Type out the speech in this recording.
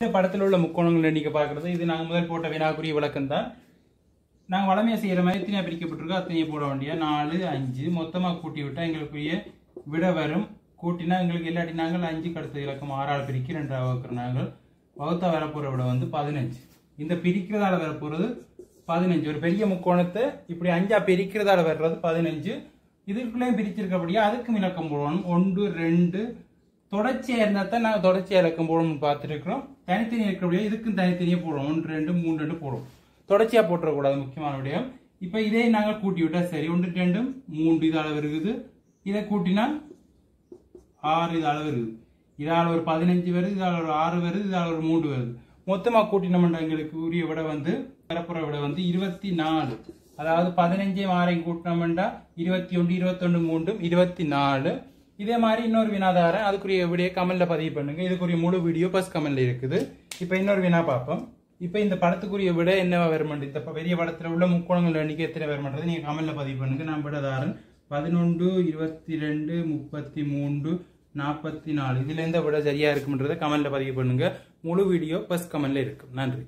இந்த படத்தில் உள்ள முக்கோணங்கள் எண்ணிக்கை பார்க்குறது. இது நாங்கள் முதல் போட்ட வினாக்குரிய விளக்கம் தான். நாங்கள் வளமையாக செய்கிற மாதிரி எத்தனையாக பிரிக்கப்பட்டிருக்கோ அத்தனையை போட வேண்டிய? நாலு அஞ்சு. மொத்தமாக கூட்டி விட்டால் எங்களுக்குரிய விட வரும். கூட்டினா எங்களுக்கு இல்லாட்டி நாங்கள் அஞ்சு கடத்த இலக்கம் ஆறால் பிரிக்க ரெண்டாவது வகுக்கிற நாங்கள். வகுத்தா வரப்போகிற விட வந்து பதினஞ்சு. இந்த பிரிக்கிறதால வரப்போகிறது பதினஞ்சு. ஒரு பெரிய முக்கோணத்தை இப்படி அஞ்சா பிரிக்கிறதால வர்றது பதினஞ்சு. இதுக்குள்ளேயும் பிரிச்சிருக்கப்படியா அதுக்கும் இலக்கம் போடணும். ஒன்று ரெண்டு தொடர்ச்சியாக இருந்தால் தான் நாங்கள் தொடர்ச்சியாக இறக்கம் போடணும்னு பார்த்துருக்கிறோம் தனித்தனியாக இருக்கக்கூடிய இதுக்கும் தனித்தனியாக போடுவோம். ஒன்று ரெண்டு மூணு ரெண்டு போடுவோம். தொடர்ச்சியாக போட்டுறக்கூடாது. முக்கியமான விடயம். இப்போ இதே நாங்கள் கூட்டி விட்டால் சரி. ஒன்று ரெண்டும் மூன்று இது அளவு இருக்குது. இதை கூட்டினா ஆறு இது அளவு இருக்குது. இதால் ஒரு பதினஞ்சு வருது. இதால் ஒரு ஆறு வருது. இதால் ஒரு மூன்று வருது. மொத்தமாக கூட்டினோம்னா எங்களுக்கு உரிய விட வந்து பரப்புற விட வந்து இருபத்தி நாலு அதாவது பதினஞ்சையும் ஆறையும் கூட்டினோம்னா இருபத்தி ஒன்று இருபத்தொன்று மூன்றும் இருபத்தி நாலு இதே மாதிரி இன்னொரு வினாதாரம் அதுக்குரிய வீடியோ கமெண்ட்ல பதிவு பண்ணுங்க. இதுக்குரிய முழு வீடியோ பஸ் கமெண்ட்ல இருக்குது. இப்போ இன்னொரு வினா பார்ப்போம். இப்போ இந்த படத்துக்குரிய விட என்ன வருமெண்ட் இந்த பெரிய படத்தில் உள்ள முக்கோணங்கள் எண்ணிக்கை எத்தனை வருமென்றது நீங்கள் கமெண்ட்ல பதிவு பண்ணுங்க. நான் விடதாரன் பதினொன்று இருபத்தி ரெண்டு முப்பத்தி மூன்று நாற்பத்தி நாலு இதுல எந்த விட சரியா இருக்குன்றதை கமெண்ட்ல பதிவு பண்ணுங்க. முழு வீடியோ பஸ் கமெண்ட்ல இருக்கும். நன்றி.